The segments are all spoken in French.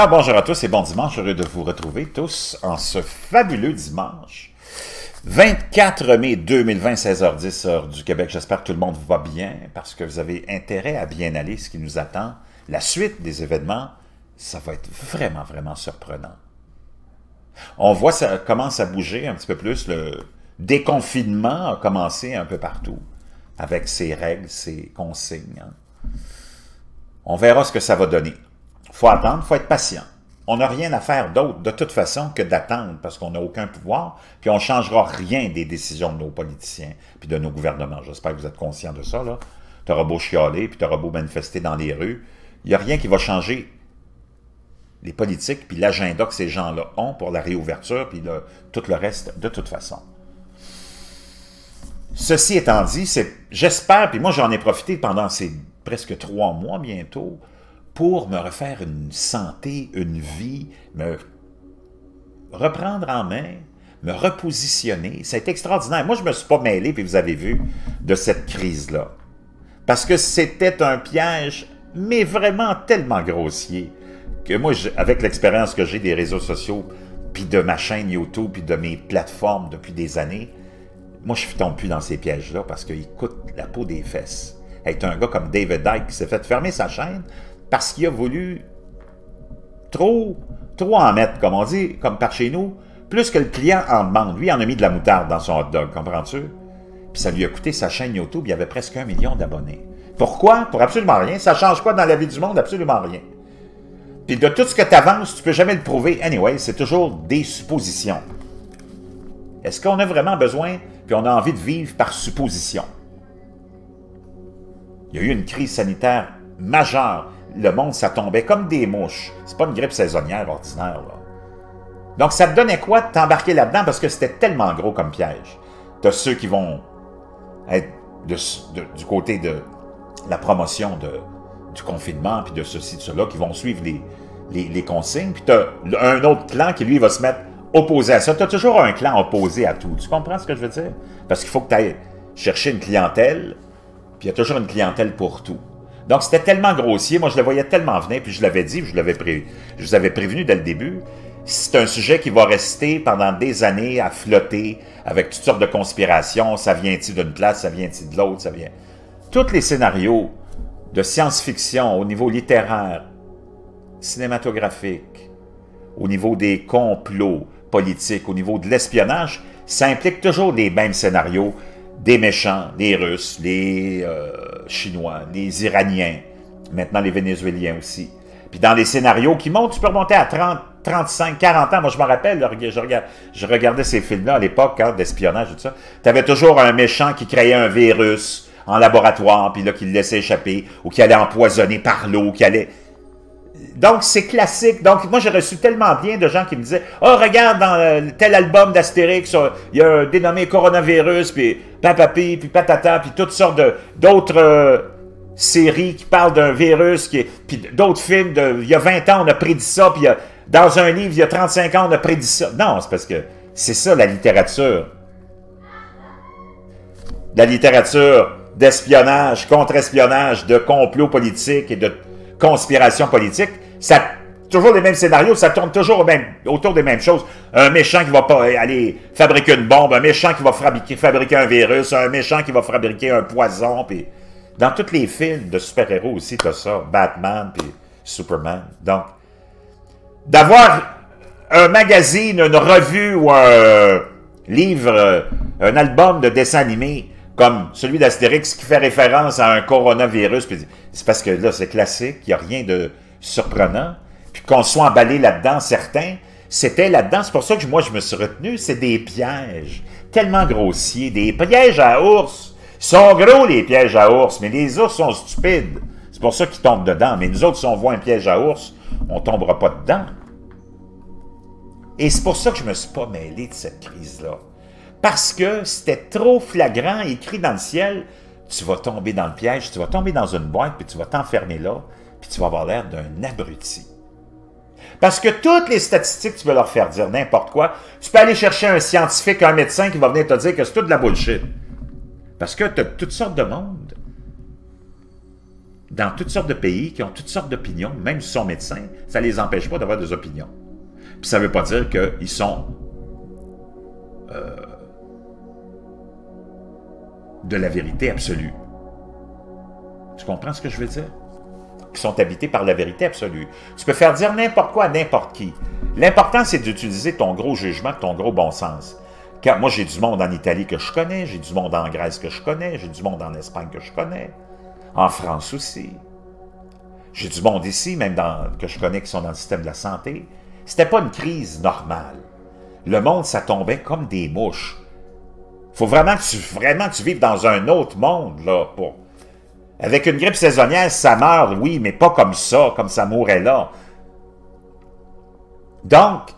Ah, bonjour à tous et bon dimanche. Heureux de vous retrouver tous en ce fabuleux dimanche. 24 mai 2020, 16h10, heure du Québec. J'espère que tout le monde va bien parce que vous avez intérêt à bien aller, ce qui nous attend. La suite des événements, ça va être vraiment, vraiment surprenant. On voit ça commence à bouger un petit peu plus. Le déconfinement a commencé un peu partout avec ses règles, ses consignes. Hein. On verra ce que ça va donner faut attendre, faut être patient. On n'a rien à faire d'autre, de toute façon, que d'attendre, parce qu'on n'a aucun pouvoir, puis on ne changera rien des décisions de nos politiciens, puis de nos gouvernements. J'espère que vous êtes conscients de ça, là. Tu auras beau chialer, puis tu auras beau manifester dans les rues. Il n'y a rien qui va changer les politiques, puis l'agenda que ces gens-là ont pour la réouverture, puis tout le reste, de toute façon. Ceci étant dit, j'espère, puis moi j'en ai profité pendant ces presque trois mois bientôt, pour me refaire une santé, une vie, me reprendre en main, me repositionner. C'est extraordinaire. Moi, je ne me suis pas mêlé, puis vous avez vu, de cette crise-là. Parce que c'était un piège, mais vraiment tellement grossier, que moi, avec l'expérience que j'ai des réseaux sociaux, puis de ma chaîne YouTube, puis de mes plateformes depuis des années, moi, je ne plus dans ces pièges-là parce qu'ils coûtent la peau des fesses. Être un gars comme David Dyke qui s'est fait fermer sa chaîne parce qu'il a voulu trop, trop en mettre, comme on dit, comme par chez nous, plus que le client en demande. Lui, il en a mis de la moutarde dans son hot dog, comprends-tu? Puis ça lui a coûté sa chaîne YouTube, il y avait presque un million d'abonnés. Pourquoi? Pour absolument rien. Ça change quoi dans la vie du monde? Absolument rien. Puis de tout ce que tu avances, tu peux jamais le prouver. Anyway, c'est toujours des suppositions. Est-ce qu'on a vraiment besoin, puis on a envie de vivre par supposition? Il y a eu une crise sanitaire majeure le monde, ça tombait comme des mouches. C'est pas une grippe saisonnière ordinaire, là. Donc, ça te donnait quoi de t'embarquer là-dedans? Parce que c'était tellement gros comme piège. T'as ceux qui vont être du côté de la promotion du confinement, puis de ceci, de cela, qui vont suivre les, les, consignes. Puis t'as un autre clan qui, lui, va se mettre opposé à ça. T'as toujours un clan opposé à tout. Tu comprends ce que je veux dire? Parce qu'il faut que tu ailles chercher une clientèle, puis il y a toujours une clientèle pour tout. Donc, c'était tellement grossier. Moi, je le voyais tellement venir, puis je l'avais dit, je, l'avais pré... je vous avais prévenu dès le début. C'est un sujet qui va rester pendant des années à flotter avec toutes sortes de conspirations. Ça vient-il d'une place, ça vient-il de l'autre, ça vient... Tous les scénarios de science-fiction au niveau littéraire, cinématographique, au niveau des complots politiques, au niveau de l'espionnage, ça implique toujours les mêmes scénarios des méchants, les Russes, les euh, Chinois, les Iraniens, maintenant les Vénézuéliens aussi. Puis dans les scénarios qui montent, tu peux remonter à 30, 35, 40 ans. Moi, je me rappelle, je, regardais ces films-là à l'époque, hein, d'espionnage et tout ça. Tu toujours un méchant qui créait un virus en laboratoire, puis là, qui le laissait échapper, ou qui allait empoisonner par l'eau, qui allait... Donc, c'est classique. Donc, moi, j'ai reçu tellement bien de gens qui me disaient « Oh, regarde, dans euh, tel album d'Astérix, il y a un dénommé coronavirus, puis papapi, puis patata, puis toutes sortes d'autres euh, séries qui parlent d'un virus, puis d'autres films. Il y a 20 ans, on a prédit ça, puis dans un livre, il y a 35 ans, on a prédit ça. » Non, c'est parce que c'est ça, la littérature. La littérature d'espionnage, contre-espionnage, de complot politique et de conspiration politique, ça toujours les mêmes scénarios, ça tourne toujours autour des mêmes choses. Un méchant qui va pas aller fabriquer une bombe, un méchant qui va fabriquer, un virus, un méchant qui va fabriquer un poison, puis dans tous les films de super-héros aussi, tu as ça, Batman, puis Superman. Donc, d'avoir un magazine, une revue ou un livre, un album de dessin animé comme celui d'Astérix qui fait référence à un coronavirus, c'est parce que là, c'est classique, il n'y a rien de surprenant. Puis qu'on soit emballé là-dedans, certains, c'était là-dedans. C'est pour ça que moi, je me suis retenu. C'est des pièges tellement grossiers, des pièges à ours. Ils sont gros, les pièges à ours, mais les ours sont stupides. C'est pour ça qu'ils tombent dedans. Mais nous autres, si on voit un piège à ours, on ne tombera pas dedans. Et c'est pour ça que je ne me suis pas mêlé de cette crise-là parce que c'était trop flagrant, écrit dans le ciel, tu vas tomber dans le piège, tu vas tomber dans une boîte, puis tu vas t'enfermer là, puis tu vas avoir l'air d'un abruti. Parce que toutes les statistiques, tu veux leur faire dire n'importe quoi. Tu peux aller chercher un scientifique, un médecin qui va venir te dire que c'est tout de la bullshit. Parce que tu as toutes sortes de monde dans toutes sortes de pays qui ont toutes sortes d'opinions, même s'ils sont médecins, ça ne les empêche pas d'avoir des opinions. Puis ça ne veut pas dire qu'ils sont euh, de la vérité absolue. Tu comprends ce que je veux dire? Qui sont habités par la vérité absolue. Tu peux faire dire n'importe quoi à n'importe qui. L'important, c'est d'utiliser ton gros jugement, ton gros bon sens. Car moi, j'ai du monde en Italie que je connais, j'ai du monde en Grèce que je connais, j'ai du monde en Espagne que je connais, en France aussi. J'ai du monde ici, même dans, que je connais qui sont dans le système de la santé. C'était pas une crise normale. Le monde, ça tombait comme des mouches. Faut vraiment que tu, vraiment vives dans un autre monde, là. Avec une grippe saisonnière, ça meurt, oui, mais pas comme ça, comme ça mourrait là. Donc,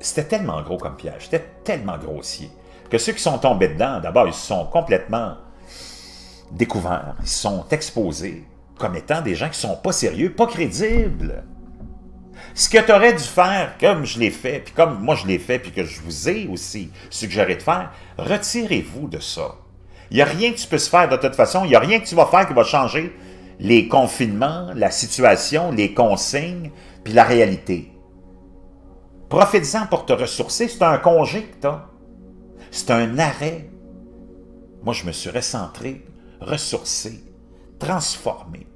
c'était tellement gros comme piège, c'était tellement grossier, que ceux qui sont tombés dedans, d'abord, ils se sont complètement découverts, ils sont exposés comme étant des gens qui sont pas sérieux, pas crédibles. Ce que tu aurais dû faire, comme je l'ai fait, puis comme moi je l'ai fait, puis que je vous ai aussi suggéré de faire, retirez-vous de ça. Il n'y a rien que tu peux faire de toute façon, il n'y a rien que tu vas faire qui va changer les confinements, la situation, les consignes, puis la réalité. Profites-en pour te ressourcer, c'est un congé que. C'est un arrêt. Moi, je me suis recentré, ressourcé, transformé,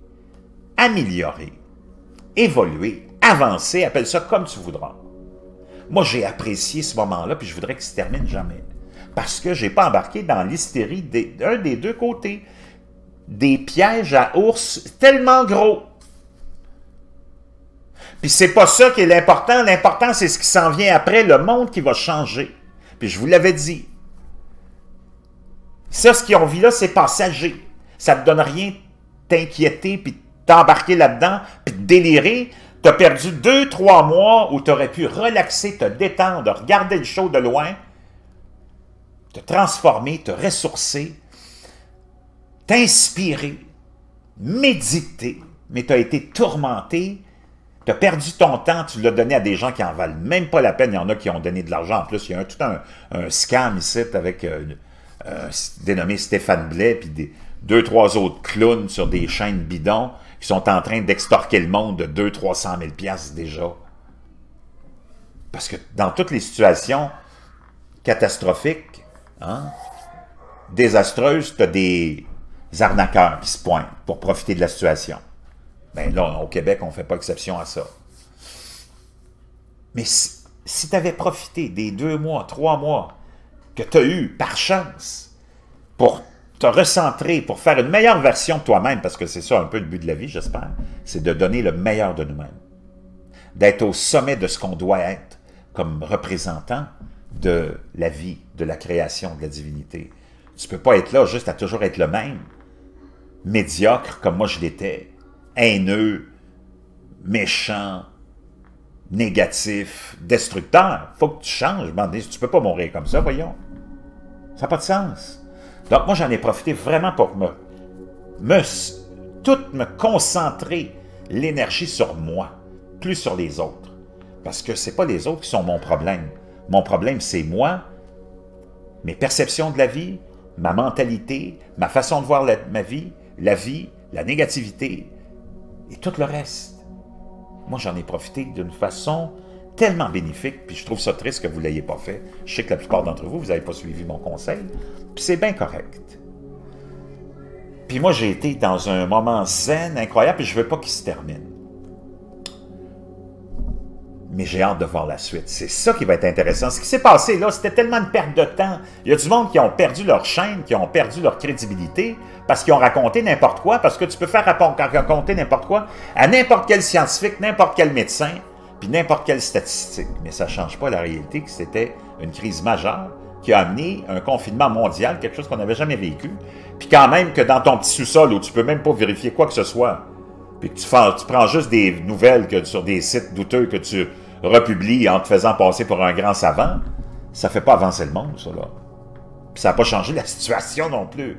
amélioré, évolué, avancé, appelle ça comme tu voudras. Moi, j'ai apprécié ce moment-là, puis je voudrais qu'il se termine jamais. Parce que je n'ai pas embarqué dans l'hystérie d'un des deux côtés. Des pièges à ours tellement gros. Puis c'est pas ça qui est l'important. L'important, c'est ce qui s'en vient après, le monde qui va changer. Puis je vous l'avais dit. Ça, ce qu'ils ont vu là, c'est passager. Ça ne te donne rien t'inquiéter, puis t'embarquer là-dedans, puis délirer. Tu as perdu deux, trois mois où tu aurais pu relaxer, te détendre, regarder le show de loin, te transformer, te ressourcer, t'inspirer, méditer, mais tu as été tourmenté, tu as perdu ton temps, tu l'as donné à des gens qui en valent même pas la peine. Il y en a qui ont donné de l'argent. En plus, il y a tout un, scam ici avec euh, euh, dénommé Stéphane Blais, puis des, deux, trois autres clowns sur des chaînes bidons qui sont en train d'extorquer le monde de 200-300 000 piastres déjà. Parce que dans toutes les situations catastrophiques, hein, désastreuses, tu as des arnaqueurs qui se pointent pour profiter de la situation. Bien là, au Québec, on ne fait pas exception à ça. Mais si, si tu avais profité des deux mois, trois mois que tu as eu par chance pour te recentrer, pour faire une meilleure version de toi-même, parce que c'est ça un peu le but de la vie, j'espère, c'est de donner le meilleur de nous-mêmes. D'être au sommet de ce qu'on doit être comme représentant de la vie, de la création, de la divinité. Tu ne peux pas être là juste à toujours être le même, médiocre comme moi je l'étais, haineux, méchant, négatif, destructeur. faut que tu changes. Tu ne peux pas mourir comme ça, voyons. Ça n'a pas de sens. Donc moi, j'en ai profité vraiment pour me, me, tout me concentrer l'énergie sur moi, plus sur les autres. Parce que ce n'est pas les autres qui sont mon problème. Mon problème, c'est moi, mes perceptions de la vie, ma mentalité, ma façon de voir ma vie, la vie, la négativité et tout le reste. Moi, j'en ai profité d'une façon tellement bénéfique, puis je trouve ça triste que vous ne l'ayez pas fait. Je sais que la plupart d'entre vous, vous n'avez pas suivi mon conseil, puis c'est bien correct. Puis moi, j'ai été dans un moment zen incroyable, puis je ne veux pas qu'il se termine. Mais j'ai hâte de voir la suite. C'est ça qui va être intéressant. Ce qui s'est passé là, c'était tellement une perte de temps. Il y a du monde qui ont perdu leur chaîne, qui ont perdu leur crédibilité, parce qu'ils ont raconté n'importe quoi, parce que tu peux faire raconter n'importe quoi à n'importe quel scientifique, n'importe quel médecin, puis n'importe quelle statistique. Mais ça ne change pas la réalité que c'était une crise majeure qui a amené un confinement mondial, quelque chose qu'on n'avait jamais vécu. Puis quand même que dans ton petit sous-sol où tu peux même pas vérifier quoi que ce soit, puis que tu, prends juste des nouvelles que, sur des sites douteux que tu republies en te faisant passer pour un grand savant, ça fait pas avancer le monde, ça, là. Puis ça n'a pas changé la situation non plus.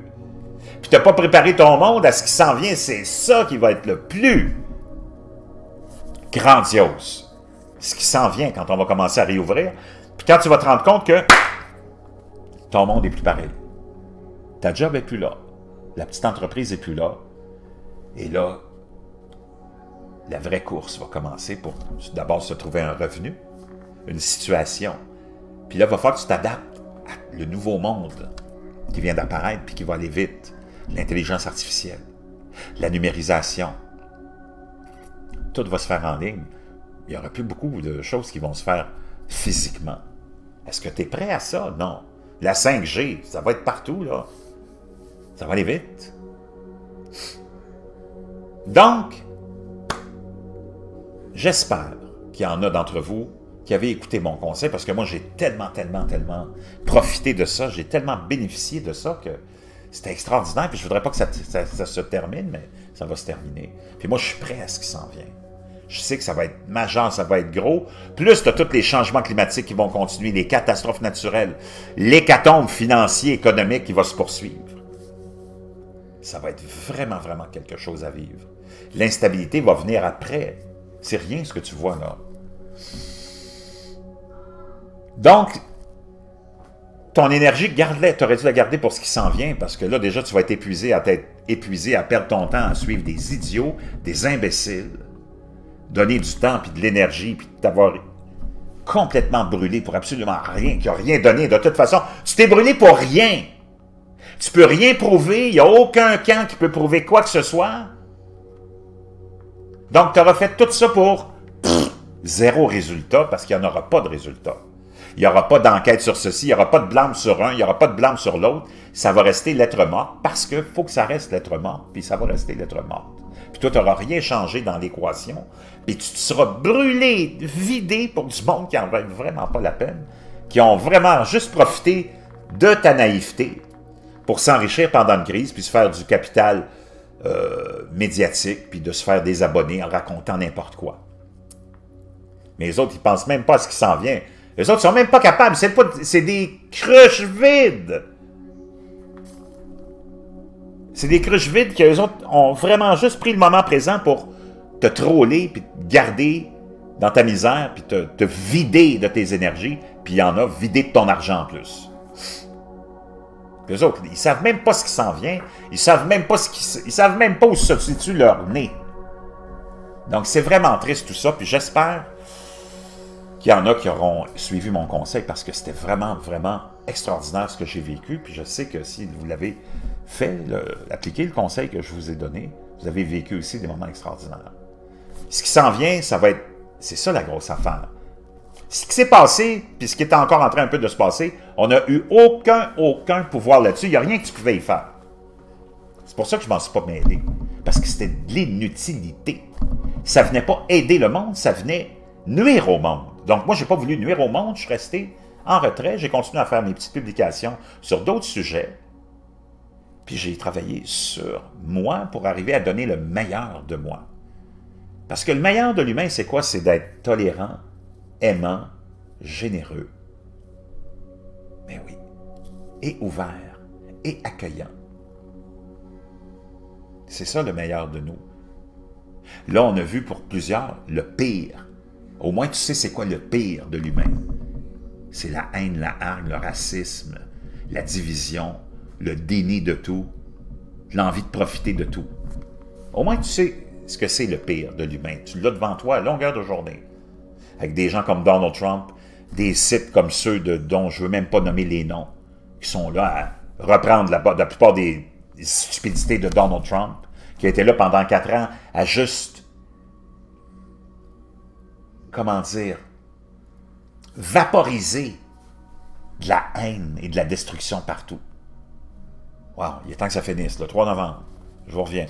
Puis tu n'as pas préparé ton monde à ce qui s'en vient, c'est ça qui va être le plus grandiose ce qui s'en vient quand on va commencer à réouvrir. Puis quand tu vas te rendre compte que ton monde est plus pareil. Ta job est plus là. La petite entreprise n'est plus là. Et là, la vraie course va commencer pour d'abord se trouver un revenu, une situation. Puis là, il va falloir que tu t'adaptes à le nouveau monde qui vient d'apparaître puis qui va aller vite. L'intelligence artificielle, la numérisation. Tout va se faire en ligne. Il n'y aura plus beaucoup de choses qui vont se faire physiquement. Est-ce que tu es prêt à ça? Non. La 5G, ça va être partout, là. Ça va aller vite. Donc, j'espère qu'il y en a d'entre vous qui avez écouté mon conseil, parce que moi, j'ai tellement, tellement, tellement profité de ça, j'ai tellement bénéficié de ça que c'était extraordinaire, puis je voudrais pas que ça, se termine, mais ça va se terminer. Puis moi, je suis prêt à ce qui s'en vient. Je sais que ça va être majeur, ça va être gros. Plus de tous les changements climatiques qui vont continuer, les catastrophes naturelles, l'hécatombe financier, économique qui va se poursuivre. Ça va être vraiment, vraiment quelque chose à vivre. L'instabilité va venir après. C'est rien ce que tu vois là. Donc, ton énergie, garde-la. Tu aurais dû la garder pour ce qui s'en vient, parce que là, déjà, tu vas être épuisé à être épuisé à perdre ton temps à suivre des idiots, des imbéciles, donner du temps, puis de l'énergie, puis t'avoir complètement brûlé pour absolument rien, qui n'a rien donné. De toute façon, tu t'es brûlé pour rien. Tu peux rien prouver, il n'y a aucun camp qui peut prouver quoi que ce soit. Donc, tu auras fait tout ça pour zéro résultat, parce qu'il n'y en aura pas de résultat. Il n'y aura pas d'enquête sur ceci, il n'y aura pas de blâme sur un, il n'y aura pas de blâme sur l'autre. Ça va rester lettre morte parce qu'il faut que ça reste lettre morte, puis ça va rester lettre morte. Puis toi, tu n'auras rien changé dans l'équation, puis tu te seras brûlé, vidé pour du monde qui en vaut vraiment pas la peine, qui ont vraiment juste profité de ta naïveté pour s'enrichir pendant une crise, puis se faire du capital euh, médiatique, puis de se faire des abonnés en racontant n'importe quoi. Mais les autres, ils pensent même pas à ce qui s'en vient. Les autres sont même pas capables. C'est des cruches vides. C'est des cruches vides que les autres ont vraiment juste pris le moment présent pour te troller, puis te garder dans ta misère, puis te, vider de tes énergies, puis il y en a, vider de ton argent en plus. Les autres, ils savent même pas ce qui s'en vient, ils savent même pas ce qui, ils savent même pas où se situe leur nez. Donc c'est vraiment triste tout ça, puis j'espère qu'il y en a qui auront suivi mon conseil parce que c'était vraiment, vraiment extraordinaire ce que j'ai vécu. Puis je sais que si vous l'avez fait, appliqué le conseil que je vous ai donné, vous avez vécu aussi des moments extraordinaires. Ce qui s'en vient, ça va être... C'est ça la grosse affaire. Ce qui s'est passé, puis ce qui est encore en train un peu de se passer, on n'a eu aucun, aucun pouvoir là-dessus. Il n'y a rien que tu pouvais y faire. C'est pour ça que je ne m'en suis pas mêlé. Parce que c'était de l'inutilité. Ça venait pas aider le monde, ça venait nuire au monde. Donc, moi, je n'ai pas voulu nuire au monde, je suis resté en retrait, j'ai continué à faire mes petites publications sur d'autres sujets, puis j'ai travaillé sur moi pour arriver à donner le meilleur de moi. Parce que le meilleur de l'humain, c'est quoi? C'est d'être tolérant, aimant, généreux. Mais oui, et ouvert, et accueillant. C'est ça le meilleur de nous. Là, on a vu pour plusieurs le pire. Au moins, tu sais c'est quoi le pire de l'humain. C'est la haine, la hargne, le racisme, la division, le déni de tout, l'envie de profiter de tout. Au moins, tu sais ce que c'est le pire de l'humain. Tu l'as devant toi à longueur de journée. Avec des gens comme Donald Trump, des sites comme ceux de, dont je ne veux même pas nommer les noms, qui sont là à reprendre la, la plupart des stupidités de Donald Trump, qui a été là pendant quatre ans à juste comment dire, vaporiser de la haine et de la destruction partout. Wow, il est temps que ça finisse, le 3 novembre. Je vous reviens.